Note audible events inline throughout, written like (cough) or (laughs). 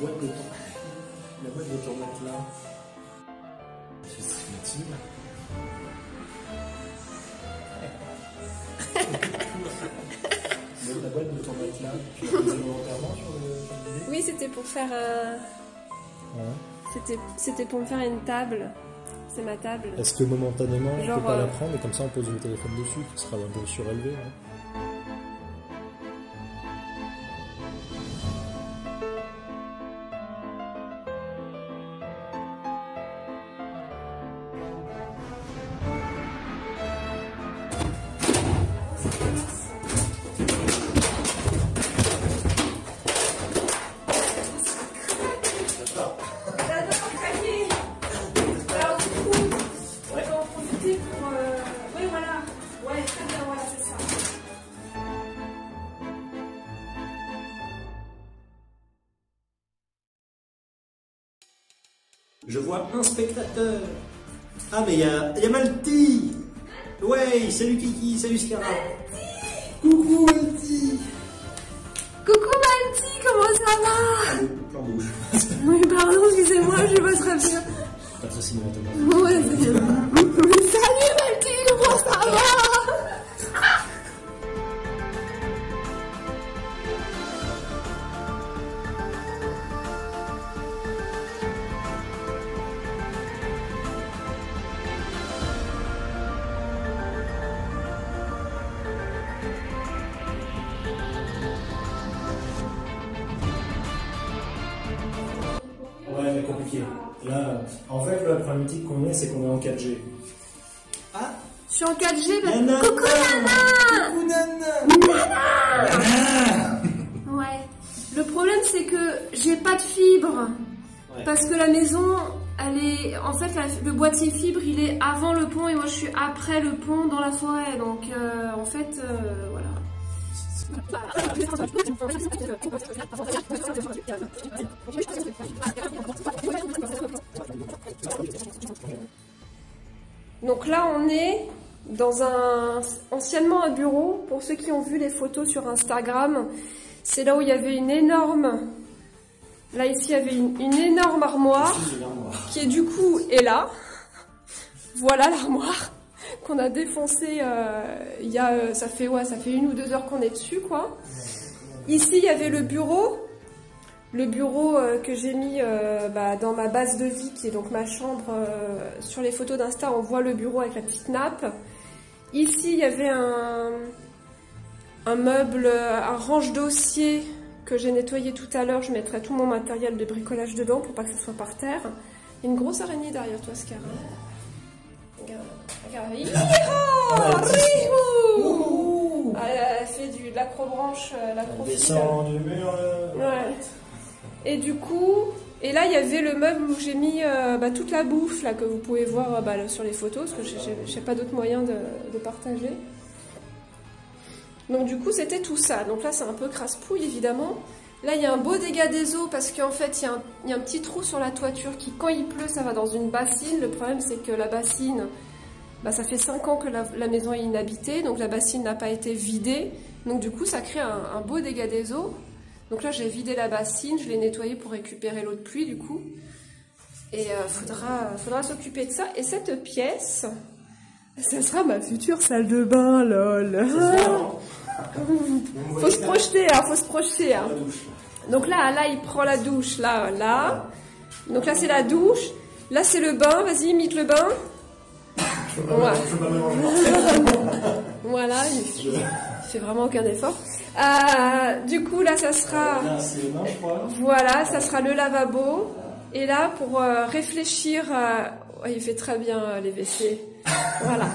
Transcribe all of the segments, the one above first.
boîte de ton... La boîte de ton matelas. C'est ce (laughs) La boîte de ton matelas, tu l'as posée volontairement sur le, Oui, c'était pour faire un. Ouais. C'était, c'était pour me faire une table. C'est ma table. Est-ce que momentanément on Genre, peut pas la euh, prendre et comme ça on pose le téléphone dessus, qui sera un peu surélevé hein Je vois un spectateur. Ah, mais il y a, y a Malti Ouais, salut Kiki, salut Scara Coucou Malti Coucou Malti, comment ça va? Allô, plan bouche. (laughs) Oui, pardon, excusez-moi, je vais pas très bien. Pas. Ouais, c'est... Mais salut Malti, comment ça va? Qu'on est, c'est qu'on est en 4G. Ah Je suis en 4G, bah... Nana Coucou Nana Coucou Nana Ouais. Le problème, c'est que j'ai pas de fibre. Ouais. Parce que la maison, elle est. En fait, la- le boîtier fibre, il est avant le pont et moi, je suis après le pont dans la forêt. Donc, euh, en fait, euh, voilà. Donc là, on est dans un anciennement un bureau. Pour ceux qui ont vu les photos sur Instagram, c'est là où il y avait une énorme. Là ici, il y avait une, énorme armoire qui est du coup est là. Voilà l'armoire qu'on a défoncée. euh, il y a, euh, ça fait ouais, ça fait une ou deux heures qu'on est dessus quoi. Ici, il y avait le bureau. Le bureau euh, que j'ai mis bah, dans ma base de vie, qui est donc ma chambre. sur les photos d'Insta, on voit le bureau avec la petite nappe. Ici, il y avait un, un meuble, un range-dossier que j'ai nettoyé tout à l'heure. Je mettrai tout mon matériel de bricolage dedans pour pas que ce soit par terre. Il y a une grosse araignée derrière toi, Scar. Regarde, regarde. Hi-ho Rihou Ah, Elle fait du, de l'acrobranche, euh, l'acrophile. Descend du mur. Ouais. Et du coup, et là il y avait le meuble où j'ai mis euh, bah, toute la bouffe là que vous pouvez voir euh, bah, là, sur les photos, parce que j'ai- j'ai j'ai pas d'autre moyen de, de partager. Donc du coup c'était tout ça. Donc là c'est un peu crasse-pouille évidemment. Là il y a un beau dégât des eaux parce qu'en fait il y, a un- il petit trou sur la toiture qui quand il pleut ça va dans une bassine. Le problème c'est que la bassine, bah, ça fait 5 ans que la, maison est inhabitée, donc la bassine n'a pas été vidée. Donc du coup ça crée un, beau dégât des eaux. Donc là, j'ai vidé la bassine, je l'ai nettoyée pour récupérer l'eau de pluie, du coup. Et euh, faudra, faudra s'occuper de ça. Et cette pièce, ça sera ma future salle de bain, lol. Faut se projeter, hein, faut se projeter. Hein. Donc là, là, il prend la douche, là, là. Donc là, c'est la douche. Là, c'est le bain. Vas-y, imite le bain. Ouais. (laughs) Voilà, il il fait vraiment aucun effort. Euh, du coup, là, ça sera... Là, c'est les mains, je crois. Voilà, ça sera le lavabo. Et là, pour euh, réfléchir, à- ouais, il fait très bien euh, les WC. Voilà.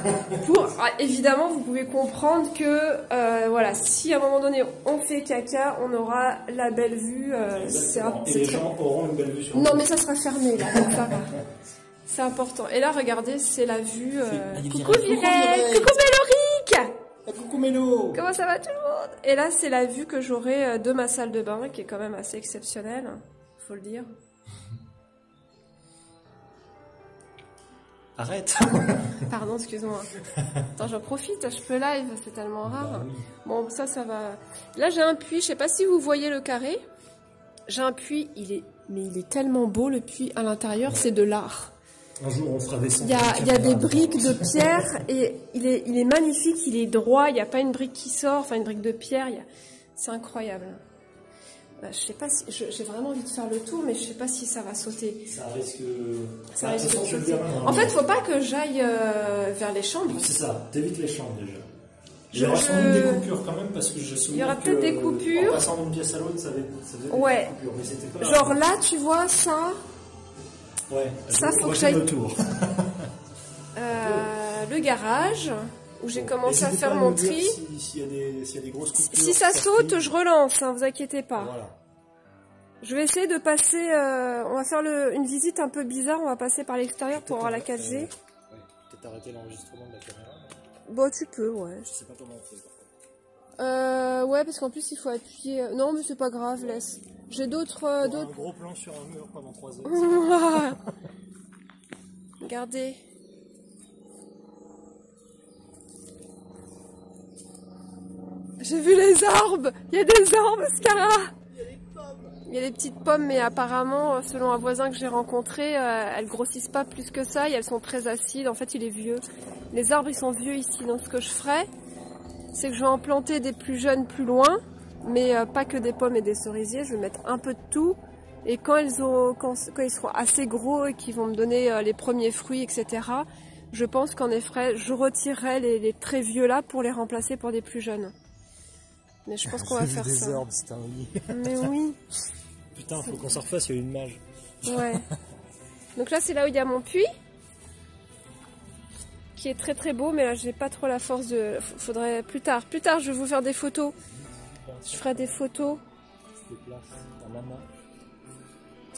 Pour ah, évidemment, vous pouvez comprendre que euh, voilà, si à un moment donné on fait caca, on aura la belle vue. euh, Et les très- gens auront une belle vue sur Non, mais ça sera fermé là, donc ça va. C'est important. Et là, regardez, c'est la vue. euh, C'est- Coucou Virette. coucou Mélorique. Ah, coucou Mélo Comment ça va tout le monde? Et là, c'est la vue que j'aurai euh, de ma salle de bain, qui est quand même assez exceptionnelle, faut le dire. Arrête (laughs) Pardon, excuse-moi. Attends, j'en profite, je peux live, c'est tellement rare. Bah oui. Bon, ça, ça va. Là, j'ai un puits, je sais pas si vous voyez le carré. J'ai un puits, il est, mais il est tellement beau le puits à l'intérieur, c'est de l'art. Un jour, on fera descendre. Il y a, une il y a des briques de pierre et il est, il est magnifique, il est droit, il n'y a pas une brique qui sort, enfin une brique de pierre, a- c'est incroyable. Bah, je sais pas si, j'ai vraiment envie de faire le tour, mais je sais pas si ça va sauter. Ça risque. Ça Ah, risque de toute de sauter. hein. En fait, faut pas que j'aille euh, vers les chambres. C'est ça, t'évites les chambres déjà. Il y aura sans doute des coupures quand même parce que je souviens Il y aura peut-être des coupures. En passant d'une pièce à l'autre, ça ça faisait Ouais. des coupures, mais c'était pas. Genre là, tu vois ça, ouais, ça, faut que j'aille- le tour. (laughs) euh, le garage où j'ai Bon, commencé à faire mon tri. si- S'il y, a des- s'il y a des grosses coupures. Si ça saute, je relance, hein, vous inquiétez pas. Voilà. Je vais essayer de passer. euh, on va faire le- une visite un peu bizarre. On va passer par l'extérieur pour avoir la 4G. Euh, ouais, Peut-être arrêter l'enregistrement de la caméra. Bon, tu peux, ouais. Je sais pas comment on fait. Euh, ouais, parce qu'en plus il faut appuyer. Non, mais c'est pas grave, laisse. J'ai d'autres, euh, Pour un d'autres. gros plan sur un mur pendant 3 heures. (laughs) Regardez. J'ai vu les arbres. Il y a des arbres, Scara. Il y a des petites pommes, mais apparemment, selon un voisin que j'ai rencontré, euh, elles grossissent pas plus que ça et elles sont très acides. En fait, il est vieux. Les arbres, ils sont vieux ici. Donc, ce que je ferai, c'est que je vais en planter des plus jeunes plus loin, mais euh, pas que des pommes et des cerisiers. Je vais mettre un peu de tout. Et quand ils seront assez gros et qu'ils vont me donner euh, les premiers fruits, etc., je pense qu'en effet, je retirerai les, les très vieux là pour les remplacer pour des plus jeunes. Mais je pense (laughs) qu'on va faire des ça. un lit. Mais oui, (laughs) Putain, faut qu'on s'en refasse, il y a une mage. ouais. Donc là, c'est là où il y a mon puits, qui est très très beau, mais là, j'ai pas trop la force de. Faudrait plus tard. Plus tard, je vais vous faire des photos. Je ferai des photos. La main.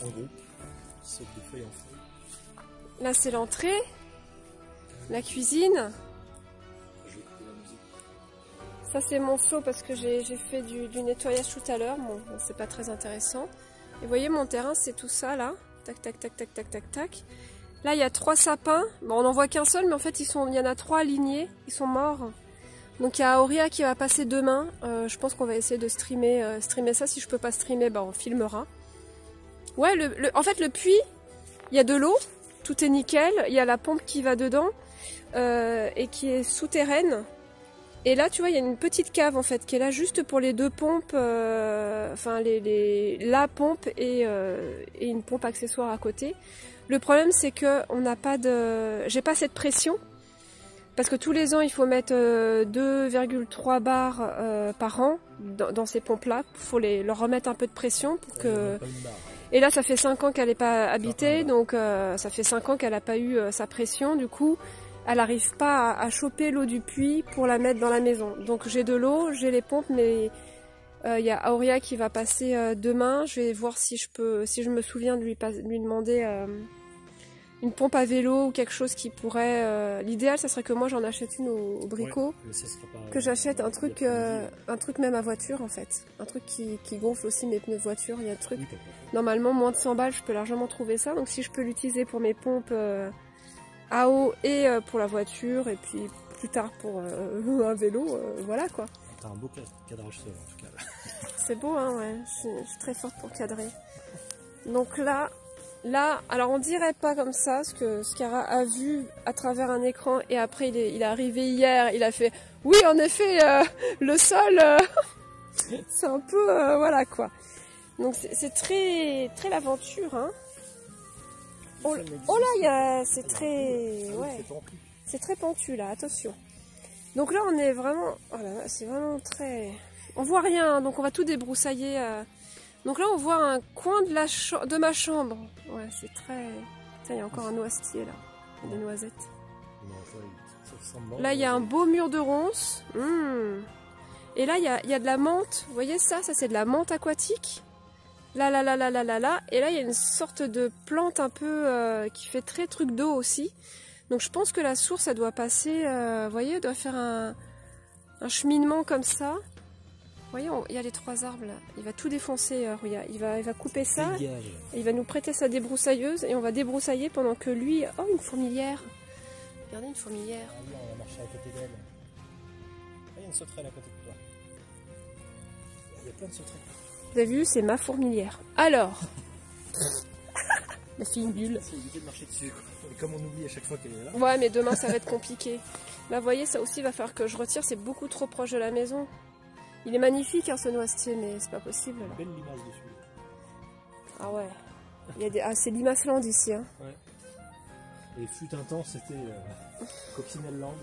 En groupe. Là, c'est l'entrée, la cuisine. Ça c'est mon seau parce que j'ai fait du, nettoyage tout à l'heure. Bon, c'est pas très intéressant. Et vous voyez mon terrain c'est tout ça là. Tac tac tac tac tac tac tac. Là il y a trois sapins. Bon on n'en voit qu'un seul mais en fait il y en a trois alignés. Ils sont morts. Donc il y a Auria qui va passer demain. Euh, je pense qu'on va essayer de streamer, euh, streamer ça. Si je peux pas streamer, bah on filmera. Ouais, en fait le puits, il y a de l'eau, tout est nickel. Il y a la pompe qui va dedans euh, et qui est souterraine. Et là, tu vois, il y a une petite cave en fait qui est là juste pour les deux pompes, euh, enfin les, les- la pompe et, euh, et une pompe accessoire à côté. Le problème, c'est que on n'a pas de, j'ai pas cette pression parce que tous les ans, il faut mettre euh, 2,3 bars euh, par an dans, dans ces pompes-là. Il faut les, leur remettre un peu de pression pour que. Et là, ça fait 5 ans qu'elle n'est pas habitée, donc ça fait 5 ans qu'elle n'a pas eu sa pression. Du coup, elle n'arrive pas à, à choper l'eau du puits pour la mettre dans la maison. Donc j'ai de l'eau, j'ai les pompes, mais euh, il y a Auria qui va passer euh, demain. Je vais voir si je peux, si je me souviens de lui, pas- lui demander euh, une pompe à vélo ou quelque chose qui pourrait. euh, L'idéal, ça serait que moi j'en achète une au, au bricot Ouais, pas- que j'achète un truc, euh, un truc même à voiture en fait, un truc qui, qui gonfle aussi mes pneus de voiture. Il y a un truc Normalement, moins de 100 balles, je peux largement trouver ça. Donc, si je peux l'utiliser pour mes pompes euh, à eau et euh, pour la voiture, et puis plus tard pour euh, (laughs) un vélo, euh, voilà quoi. T'as un beau ca- cadrage sol en tout cas. (laughs) C'est beau, hein, ouais. Je suis, je suis très forte pour cadrer. Donc là, là, alors on dirait pas comme ça, ce que Scara a vu à travers un écran, et après il est, il est arrivé hier, il a fait, oui, en effet, euh, le sol, euh, (laughs) c'est un peu, euh, voilà quoi. Donc c'est c'est très, très l'aventure, hein. Oh, oh là, c'est très, Ah ouais. c'est très pentu là, attention. Donc là, on est vraiment. Oh c'est vraiment très. On voit rien, hein, donc on va tout débroussailler. euh. Donc là, on voit un coin de, la cha- de ma chambre. Ouais, c'est très. Tiens, il y a encore un noisetier là. Des noisettes. Là, il y a un beau mur de ronces. Mmh. Et là, il y a, il y a de la menthe. Vous voyez ça? Ça, c'est de la menthe aquatique. Là, là, là, là, là, là, là. Et là, il y a une sorte de plante un peu euh, qui fait très truc d'eau aussi. Donc, je pense que la source, elle doit passer. euh, vous voyez, elle doit faire un, un cheminement comme ça. Vous voyez, on- il y a les trois arbres là. Il va tout défoncer. euh, regarde. il, va, il va couper ça. Et il va nous prêter sa débroussailleuse et on va débroussailler pendant que lui. Oh, une fourmilière Regardez une fourmilière. Ah non, on va marcher à côté d'elle. Ah, il y a une sauterelle à côté de toi. Il y a plein de sauterelles. Vous avez vu, c'est ma fourmilière. Alors (laughs) La fille éviter de marcher dessus. Et comme on oublie à chaque fois qu'elle est là. Ouais, mais demain ça va (laughs) être compliqué. Là, vous voyez, ça aussi va falloir que je retire. C'est beaucoup trop proche de la maison. Il est magnifique, hein, ce noisetier, mais c'est pas possible. Là. Belle limace dessus. Ah ouais. Il y a des... Ah, c'est Limasland ici. Hein. Et fut un temps, c'était euh, Coccinelle Land.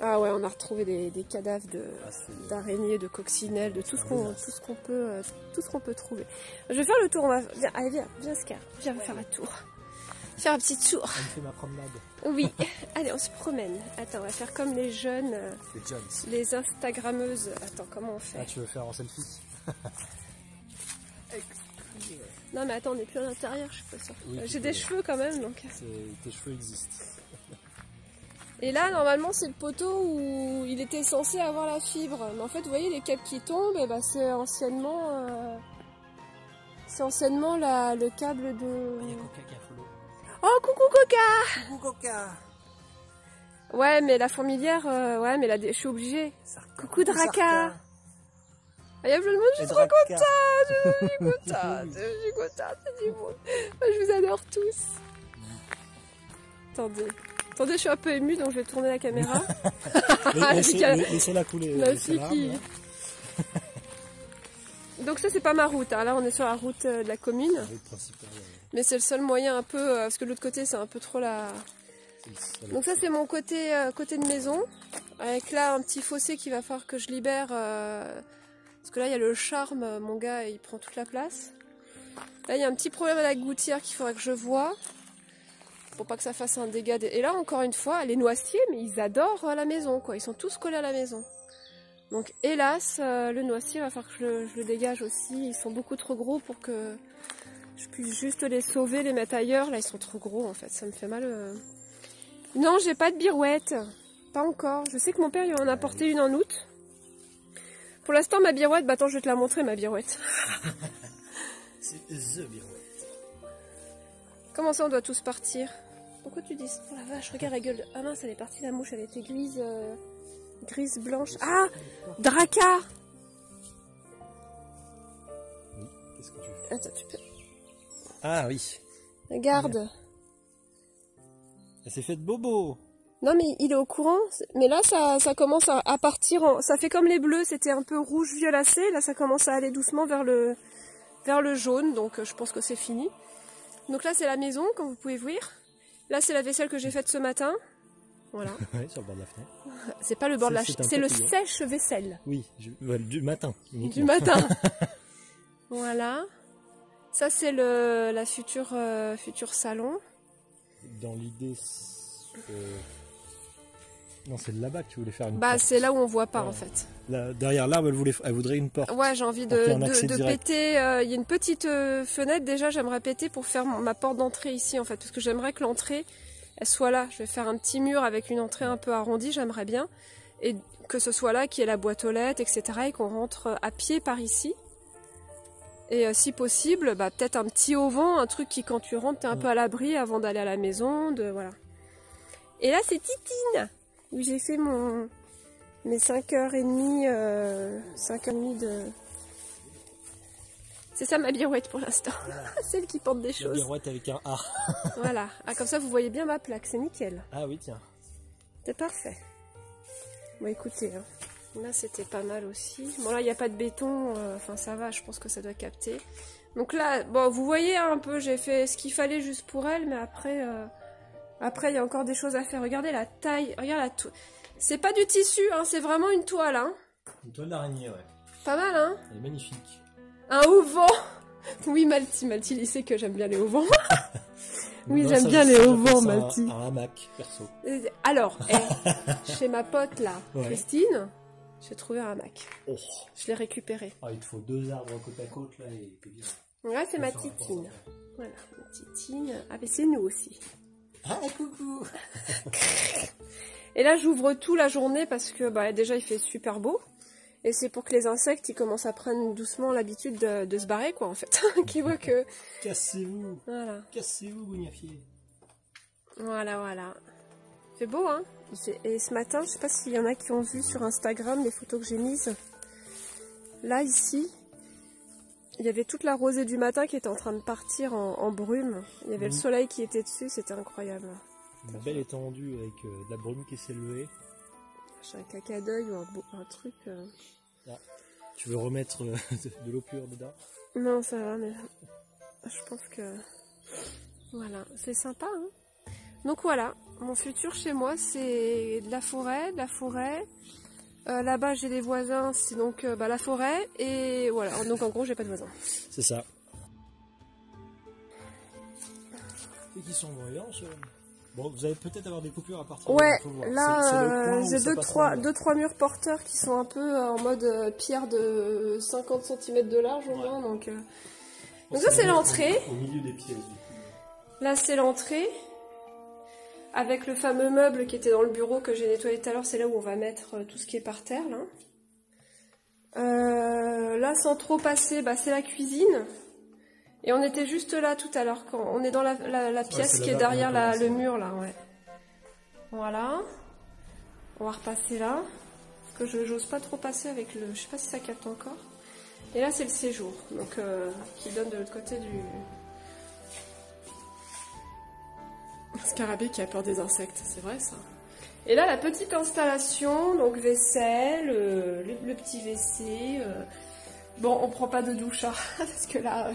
Ah ouais, on a retrouvé des, des cadavres de Ah, d'araignées, de coccinelles, de tout ce Ah, qu'on dégueulasse. tout ce qu'on peut euh, tout ce qu'on peut trouver. Je vais faire le tour. On va... Viens, allez viens, viens Scar, viens on va faire un tour. Faire un petit tour. Me fait ma promenade. Oui. (laughs) allez, on se promène. Attends, on va faire comme les jeunes, euh, Les les Instagrammeuses. Attends, comment on fait Ah, tu veux faire en selfie (laughs) Non mais attends, on n'est plus à l'intérieur, je suis pas sûre. Oui, Euh, J'ai des cheveux quand même, donc. Tes cheveux existent. Et là, normalement, c'est le poteau où il était censé avoir la fibre. Mais en fait, vous voyez, les câbles qui tombent, et ben, c'est anciennement, euh, c'est anciennement la, le câble de. Il y a Coca qui a. Oh, coucou Coca Coucou Coca Ouais, mais la fourmilière, euh, ouais, mais là, je suis obligée. Coucou Draca Ah, Il y a plein de monde, je suis trop contente, je suis (laughs) contente, je suis contente, c'est du monde. Moi, je vous adore tous. Attendez. Attendez, je suis un peu émue, donc je vais tourner la caméra. (laughs) Laissez- Nickel. Laissez-la couler. La laissez la fille. rame, (laughs) Donc ça, c'est pas ma route. hein. Là, on est sur la route euh, de la commune. La route principale, euh, Mais c'est le seul moyen un peu, euh, parce que de l'autre côté, c'est un peu trop la... Donc ça, c'est mon côté, euh, côté de maison. Avec là, un petit fossé qu'il va falloir que je libère. euh, parce que là, il y a le charme. euh, Mon gars, il prend toute la place. Là, il y a un petit problème à la gouttière qu'il faudrait que je vois. Pour pas que ça fasse un dégât. Et là, encore une fois, les noisetiers, mais ils adorent euh, la maison, quoi. Ils sont tous collés à la maison. Donc, hélas, euh, le noisetier, il va falloir que je le, je le dégage aussi. Ils sont beaucoup trop gros pour que je puisse juste les sauver, les mettre ailleurs. Là, ils sont trop gros, en fait. Ça me fait mal. euh. Non, j'ai pas de birouette. Pas encore. Je sais que mon père il en a apporté une en août. Pour l'instant, ma birouette, bah attends, je vais te la montrer, ma birouette. (laughs) C'est The Birouette. Comment ça, on doit tous partir? Pourquoi tu dis ça Oh la vache, regarde la gueule. de- Ah mince, elle est partie, la mouche, elle était grise, euh, grise blanche. Ah Draca Oui, qu'est-ce que tu fais Attends, tu peux... Ah oui. Regarde. Elle s'est faite bobo. Non mais il est au courant, mais là ça, ça commence à, à partir, en- ça fait comme les bleus, c'était un peu rouge violacé, là ça commence à aller doucement vers le, vers le jaune, donc euh, je pense que c'est fini. Donc là c'est la maison, comme vous pouvez voir. Là c'est la vaisselle que j'ai faite ce matin. Voilà. (laughs) Ouais, sur le bord de la fenêtre. C'est pas le bord de la ch- c'est le sèche-vaisselle Oui, je- ouais, du matin. du matin. (laughs) voilà. Ça c'est le la future euh, futur salon. Dans l'idée. euh, Non, c'est là-bas que tu voulais faire une Bah porte. c'est là où on voit pas Ouais. en fait. Là, derrière l'arbre, elle, voulait... elle voudrait une porte. Ouais, j'ai envie de, de, péter. euh, Il y a une petite euh, fenêtre déjà, j'aimerais péter pour faire ma porte d'entrée ici en fait, parce que j'aimerais que l'entrée elle soit là. Je vais faire un petit mur avec une entrée un peu arrondie, j'aimerais bien, et que ce soit là, qu'il y ait la boîte aux lettres, etc. et qu'on rentre à pied par ici. Et euh, si possible, bah, peut-être un petit auvent, un truc qui quand tu rentres, t'es un peu à l'abri avant d'aller à la maison, de voilà. Et là, c'est Titine où j'ai fait mon mes 5h30 euh, 5h30 de C'est ça ma birouette pour l'instant. (laughs) Celle qui porte des La choses. birouette avec un A. (laughs) Voilà. Ah, comme ça vous voyez bien ma plaque, c'est nickel. Ah oui, tiens. C'est parfait. Bon écoutez, hein. là c'était pas mal aussi. Bon là il n'y a pas de béton, euh, enfin ça va, je pense que ça doit capter. Donc là, bon vous voyez hein, un peu, j'ai fait ce qu'il fallait juste pour elle, mais après, euh, après il y a encore des choses à faire. Regardez la taille, regarde la toile. C'est pas du tissu, hein, c'est vraiment une toile, hein. Une toile d'araignée, ouais. Pas mal, hein. Elle est magnifique. Un auvent (laughs) Oui, Malti, Malti, il sait que j'aime bien les auvents. (laughs) Oui, j'aime bien les auvents, ça un- Malti. Un hamac, perso. Euh, Alors, eh, (laughs) chez ma pote là, Ouais. Christine, j'ai trouvé un hamac. Oh. Je l'ai récupéré. Ah, il te faut deux arbres côte à côte, là, et bien. Là, c'est ma titine. Voilà, ma titine. Ah, mais c'est nous aussi. Ah, coucou (laughs) Et là, j'ouvre tout la journée parce que bah, déjà, il fait super beau. Et c'est pour que les insectes, ils commencent à prendre doucement l'habitude de, de se barrer, quoi, en fait. (laughs) Qu'ils voient que... Cassez-vous Voilà, Cassez-vous, Gougnafier voilà, voilà. C'est beau, hein Et ce matin, je sais pas s'il y en a qui ont vu sur Instagram les photos que j'ai mises. Là, ici, il y avait toute la rosée du matin qui était en train de partir en, brume. Il y avait le Mhm. soleil qui était dessus, c'était incroyable. Une belle étendue avec euh, de la brume qui s'est levée. J'ai un caca d'œil ou un, truc. euh. Tu veux remettre euh, (laughs) de, de l'eau pure dedans? Non, ça va, mais je pense que. Voilà, c'est sympa, hein Donc voilà, mon futur chez moi, c'est de la forêt, de la forêt. Euh, Là-bas, j'ai des voisins, c'est donc euh, bah, la forêt. Et voilà, donc en gros, j'ai pas de voisins. C'est ça. Et qui sont bruyants, ce- Bon, vous allez peut-être avoir des coupures à partir Ouais, faut voir. là, euh, j'ai deux trois, deux, trois murs porteurs qui sont un peu euh, en mode euh, pierre de 50 cm de large au Ouais. moins. Donc, euh, On donc ça, c'est l'entrée. Au, au milieu des pièces, du coup. Là, c'est l'entrée. Avec le fameux meuble qui était dans le bureau que j'ai nettoyé tout à l'heure, c'est là où on va mettre euh, tout ce qui est par terre. Là, Euh, là sans trop passer, bah, c'est la cuisine. Et on était juste là tout à l'heure. quand On est dans la, la- la pièce qui est derrière la- le mur là, ouais. Voilà. On va repasser là. Parce que je j'ose pas trop passer avec le. Je sais pas si ça capte encore. Et là c'est le séjour, donc euh, qui donne de l'autre côté du. Scarabée qui a peur des insectes, c'est vrai ça. Et là la petite installation, donc vaisselle, euh, le, le petit WC. euh, Bon, on prend pas de douche hein, (laughs) parce que là, euh,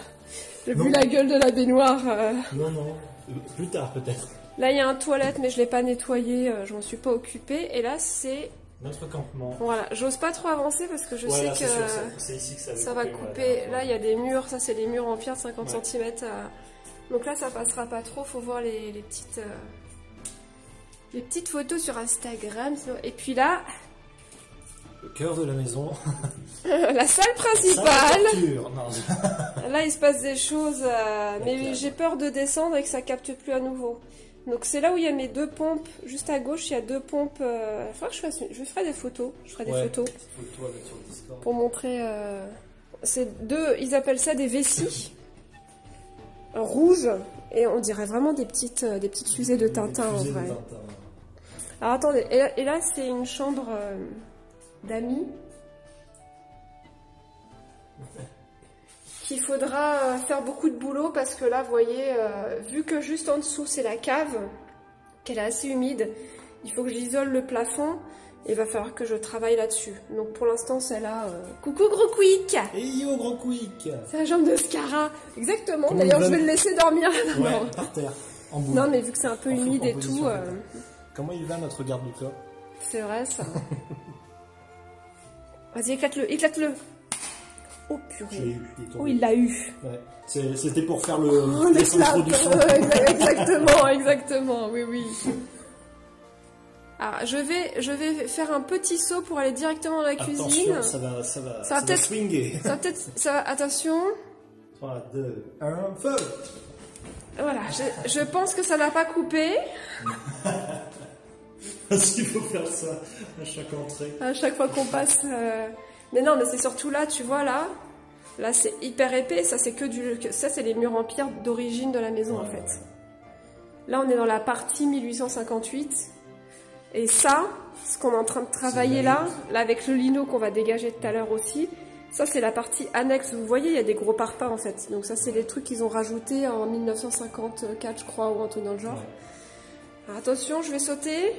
j'ai vu la gueule de la baignoire. euh, Non, non. plus tard, peut-être. Là, il y a un toilette, mais je l'ai pas nettoyé, je m'en suis pas occupée. Et là, c'est. Notre campement. Voilà, j'ose pas trop avancer parce que je Voilà, sais que sûr, c'est- c'est ici que ça, ça va couper. Là, il y a des murs, ça, c'est les murs en pierre de 50 Ouais. cm. Donc là, ça passera pas trop, faut voir les, les petites. euh, Les petites photos sur Instagram. Et puis là, Le cœur de la maison. (laughs) la salle principale. (laughs) Là, il se passe des choses, euh, mais j'ai peur de descendre et que ça capte plus à nouveau. Donc c'est là où il y a mes deux pompes. Juste à gauche, il y a deux pompes. Il faudra que je fasse. Je ferai des photos. Je ferai des photos Photo avec pour montrer. euh, C'est deux. Ils appellent ça des vessies euh, rouges et on dirait vraiment des petites, euh, des petites fusées de Tintin en vrai. Alors attendez. Et là, et là, c'est une chambre euh, d'amis. qu'il faudra euh, faire beaucoup de boulot parce que là, vous voyez, euh, vu que juste en dessous c'est la cave, qu'elle est assez humide, il faut que j'isole le plafond il va falloir que je travaille là-dessus. Donc pour l'instant, c'est là. euh, Coucou gros quick Et yo, grand quick C'est la jambe de Scara Exactement, d'ailleurs il je va vais le laisser dormir là Ouais, (laughs) par terre, en boule. Non, mais vu que c'est un peu En humide et tout, euh, Comment il va, notre garde du corps? C'est vrai ça. (laughs) Vas-y, éclate-le, éclate-le Oh purée eu. il. Oh, il l'a eu Ouais. C'était pour faire le, Oh, (laughs) Exactement, exactement, oui, oui. Alors, je vais, je vais faire un petit saut pour aller directement dans la cuisine. Attention, ça va, ça va, Ça ça va va peut-être- swinguer. Ça va peut-être, ça va, attention. 3, 2, 1, feu Voilà, je, je pense que ça n'a pas coupé. (laughs) Parce qu'il faut faire ça à chaque entrée. À chaque fois qu'on passe. euh, Mais non, mais c'est surtout là, tu vois là. Là, c'est hyper épais. Ça, c'est que du. Ça, c'est les murs en pierre d'origine de la maison, en Ouais, fait. ouais. Là, on est dans la partie 1858. Et ça, ce qu'on est en train de travailler là, là, avec le lino qu'on va dégager tout à l'heure aussi, ça, c'est la partie annexe. Vous voyez, il y a des gros parpaings, en fait. Donc, ça, c'est les trucs qu'ils ont rajoutés en 1954, je crois, ou un truc dans le genre. Ouais. Alors, attention, je vais sauter.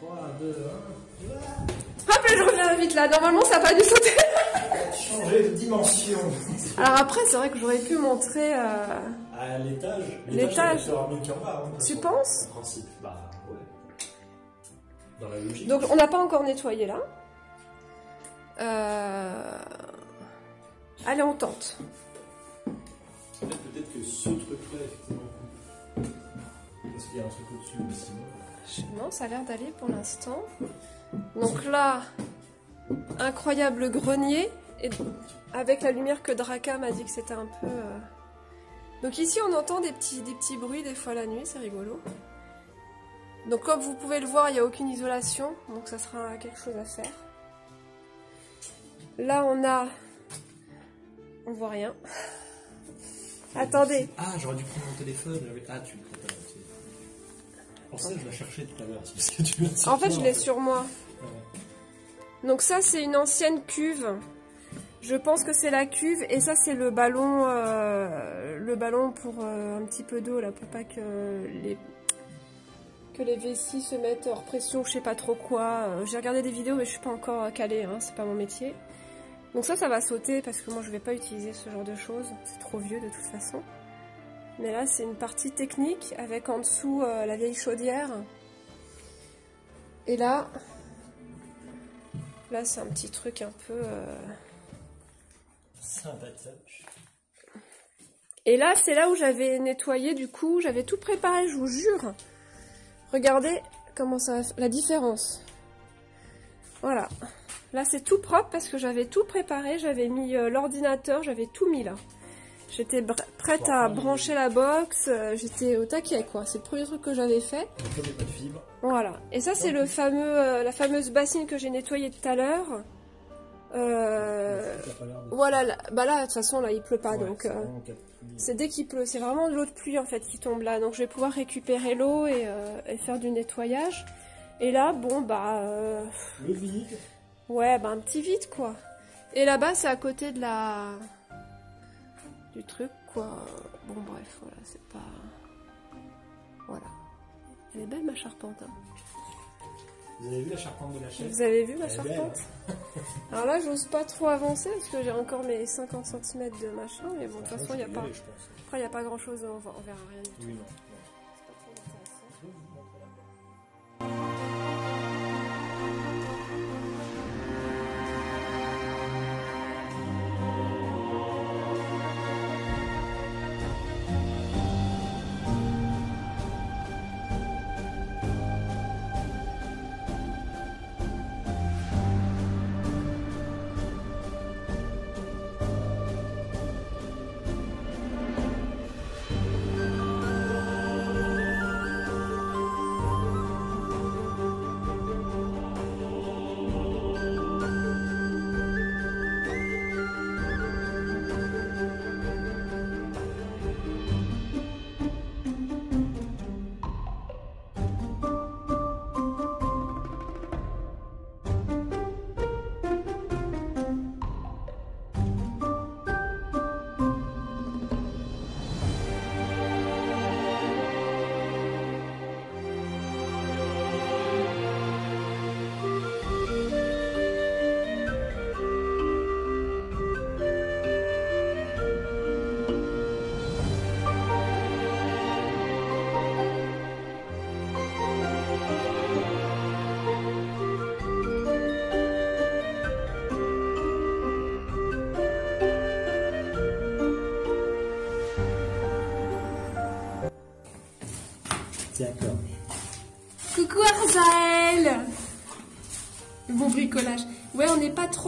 3, 2, 1. Hop, là, je reviens vite là. Normalement, ça n'a pas dû sauter. Changer de dimension. Alors après, c'est vrai que j'aurais pu montrer. euh, À l'étage. L'étage. hein, Tu penses? En principe, bah. Dans la logique. Donc on n'a pas encore nettoyé là. Euh... Allez, on tente. Peut-être que ce truc-là, effectivement. Parce qu'il y a un truc au-dessus, mais sinon. Non, ça a l'air d'aller pour l'instant. Donc là, incroyable grenier. Et avec la lumière que Draka m'a dit que c'était un peu. euh, Donc ici, on entend des petits, des petits bruits des fois la nuit, c'est rigolo. Donc comme vous pouvez le voir, il n'y a aucune isolation, donc ça sera quelque chose à faire. Là, on a... On voit rien. Attendez, Ah, j'aurais dû prendre mon téléphone. Ah, tu le prends pas. Pour ça, je la cherchais tout à l'heure. En fait, je l'ai sur moi. Donc ça, c'est une ancienne cuve. Je pense que c'est la cuve et ça, c'est le ballon, euh, le ballon pour euh, un petit peu d'eau là, pour pas que les que les vessies se mettent hors pression, je sais pas trop quoi. Euh, J'ai regardé des vidéos, mais je suis pas encore calée, hein, c'est pas mon métier. Donc ça, ça va sauter parce que moi, je vais pas utiliser ce genre de choses. C'est trop vieux de toute façon. Mais là, c'est une partie technique avec en dessous euh, la vieille chaudière. Et là, là, c'est un petit truc un peu. euh, Sympatoche. Et là, c'est là où j'avais nettoyé, du coup, j'avais tout préparé, je vous jure. Regardez comment ça, la différence. Voilà. Là, c'est tout propre parce que j'avais tout préparé, j'avais mis euh, l'ordinateur, j'avais tout mis là. J'étais prête à brancher la box, euh, j'étais au taquet quoi. C'est le premier truc que j'avais fait. Voilà. Et ça, c'est le fameux, euh, la fameuse bassine que j'ai nettoyée tout à l'heure. Euh, voilà. là- Bah là, de toute façon, là, il pleut pas, Ouais, donc. c'est euh, c'est dès qu'il pleut, c'est vraiment de l'eau de pluie en fait qui tombe là. Donc je vais pouvoir récupérer l'eau et, euh, et faire du nettoyage. Et là, bon bah Le vide. ouais, bah un petit vide quoi. Et là-bas, c'est à côté de la du truc quoi. Bon bref, voilà, c'est pas voilà. Elle est belle ma charpente. hein. Vous avez vu la charpente de la chaise Vous avez vu ma charpente Alors là, j'ose pas trop avancer parce que j'ai encore mes 50 cm de machin. Mais bon, de toute façon, il n'y a pas. y aller. Après, a pas grand chose, on, verra rien du tout. Oui, non.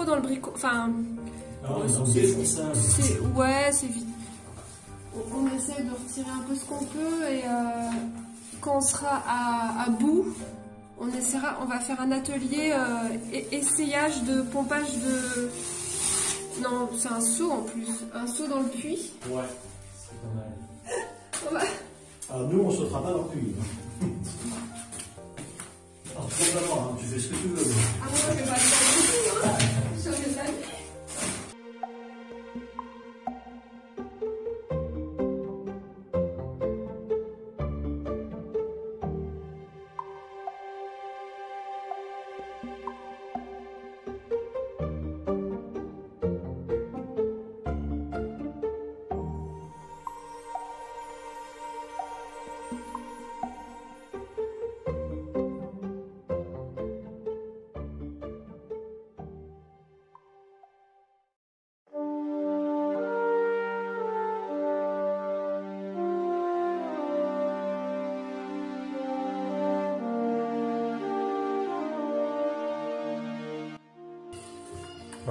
Trop dans le brico... Enfin, Non, ont des font ça. c'est... Ouais, c'est vite. On- On essaie de retirer un peu ce qu'on peut et euh, quand on sera à, à bout, on essaiera, on va faire un atelier euh, essayage de pompage de... Non, c'est un seau en plus. Un seau dans le puits. Ouais, c'est pas mal. (laughs) On va- Alors nous, on sautera pas dans le puits. hein. Alors, complètement, hein, tu fais ce que tu veux. Ah, moi, je vais pas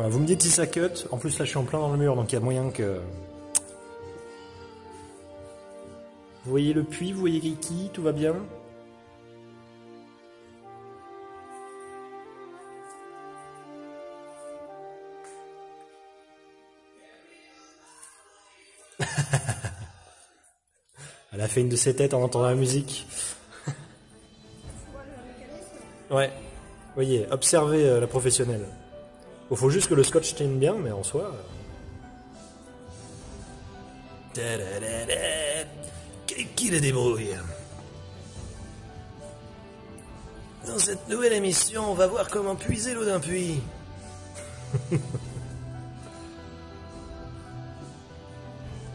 vous me dites si ça cut. En plus, là, je suis en plein dans le mur, donc il y a moyen que. Vous voyez le puits, vous voyez Kiki, tout va bien? (laughs) Elle a fait une de ses têtes en entendant la musique. (laughs) Ouais. Voyez, observez euh, la professionnelle. Il faut juste que le scotch tienne bien, mais en soi. euh. Qui- Qui le débrouille Dans cette nouvelle émission, on va voir comment puiser l'eau d'un puits. (laughs)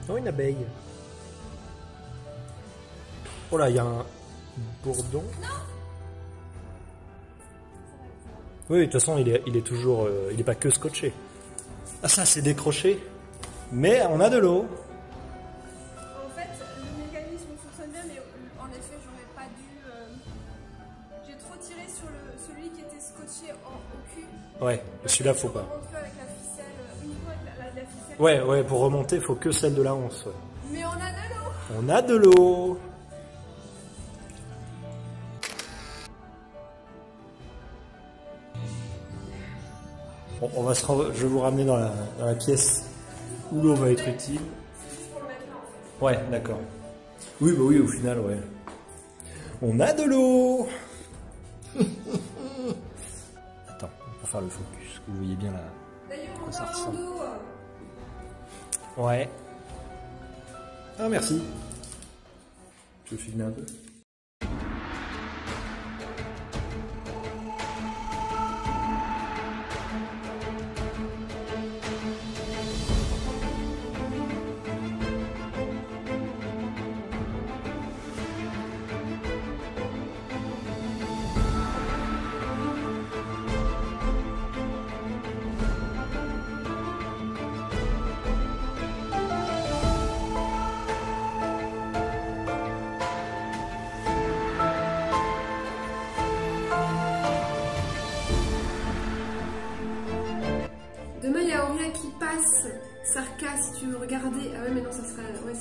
oh, une abeille. Oh là, il y a un bourdon. Oui, de toute façon, il est, il est toujours. euh, il n'est pas que scotché. Ah, ça, c'est décroché. Mais on a de l'eau. En fait, le mécanisme fonctionne bien, mais en effet, j'aurais pas dû. euh, J'ai trop tiré sur le, celui qui était scotché en, au cul. Ouais, celui-là, faut pas. On remonte que avec la ficelle, euh, uniquement avec la, la- la ficelle. Ouais, ouais, pour remonter, faut que celle de la once. ouais. Mais on a de l'eau On a de l'eau. On va se je vais vous ramener dans la, dans la pièce où l'eau va être utile. C'est juste pour le mettre là en fait. Ouais, d'accord. Oui, bah oui, au final, ouais. On a de l'eau (laughs) Attends, pour faire le focus, que vous voyez bien là. D'ailleurs, en Ça ressemble. euh, Ouais. Ah, merci. Je vais filmer un peu.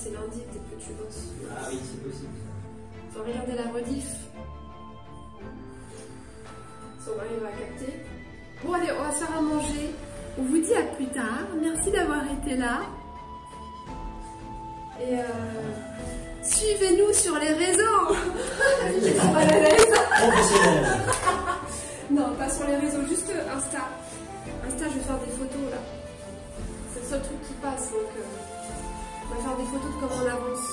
C'est lundi, peut-être que tu bosses. Ah oui, c'est possible. Faut regarder la rediff. Si on arrive à capter. Bon, allez, on va se faire à manger. On vous dit à plus tard. Merci d'avoir été là. Et euh, suivez-nous sur les réseaux. (laughs) Non, pas sur les réseaux, juste Insta. Insta, je vais faire des photos là. C'est le seul truc qui passe, donc euh, on va faire des photos de comment on avance.